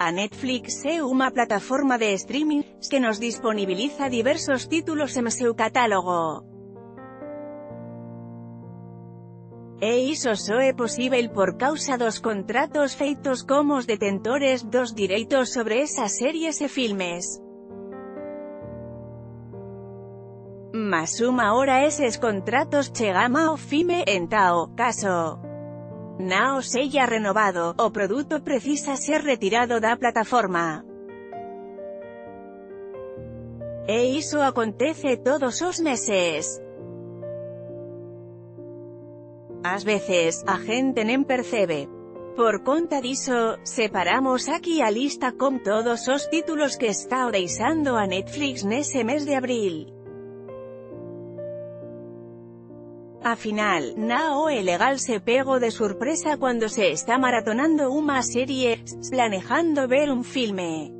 A Netflix é unha plataforma de streaming, que nos disponibiliza diversos títulos en seu catálogo. E iso só é posível por causa dos contratos feitos como os detentores dos direitos sobre esas series e filmes. Mas unha hora eses contratos chegan ao fime, en tao caso. Nao sella renovado, o produto precisa ser retirado da plataforma. E iso acontece todos os meses. Ás veces, a gente nem percebe. Por conta diso, separamos aquí a lista con todos os títulos que está deixando a Netflix nese mes de abril. A final, na o legal se pego de sorpresa cuando se está maratonando unha serie, planejando ver un filme.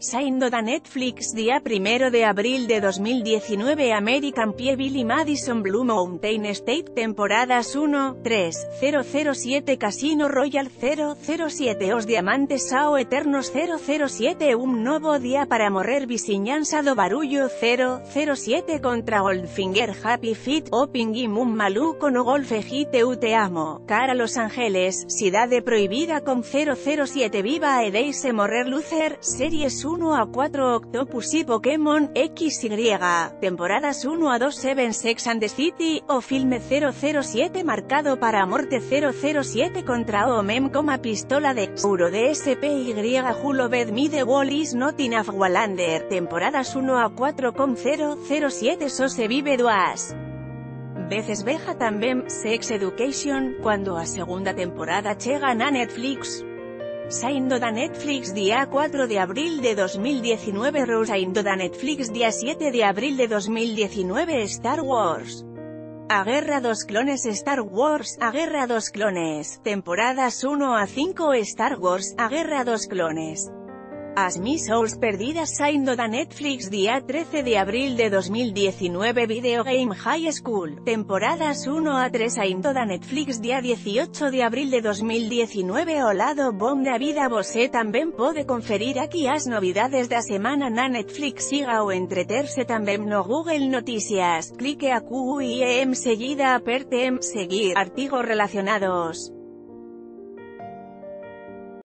Saindo da Netflix día 1 de abril de 2019 American Pie Billy Madison Blue Mountain State temporadas 1, 3, 007 Casino Royal 007 Os Diamantes Sao Eternos 007 Un novo día para morrer Visinhanza do Barullo 007 contra Goldfinger Happy Feet Opping Moon Maluco no Golfe Eu Te Amo Cara Los Ángeles Cidade Prohibida con 007 Viva e Deise Morrer Lucer Series 1 a 4 Octopus y Pokémon XY, temporadas 1 a 2 Seven Sex and the City, o filme 007 marcado para Morte 007 contra Omem coma pistola de Euro de SPY Hulo Bed Me The Wall is Not Enough Wallander, temporadas 1 a 4 con 007 So se vive duas veces veja también Sex Education, cuando a segunda temporada chega na Netflix. Saindo da Netflix día 4 de abril de 2019 Rose Saindo da Netflix día 7 de abril de 2019 Star Wars. A Guerra dos Clones Star Wars. A Guerra dos Clones, temporadas 1 a 5 Star Wars. A Guerra dos Clones As mis Souls perdidas saindo Netflix día 13 de abril de 2019 Video Game High School, temporadas 1 a 3 saindo Netflix día 18 de abril de 2019 O lado bom da vida Vosé tamén pode conferir aquí as novidades da semana na Netflix. Siga o entreterse tamén no Google Noticias, clique a Q y em seguida aperte em seguir, artigos relacionados.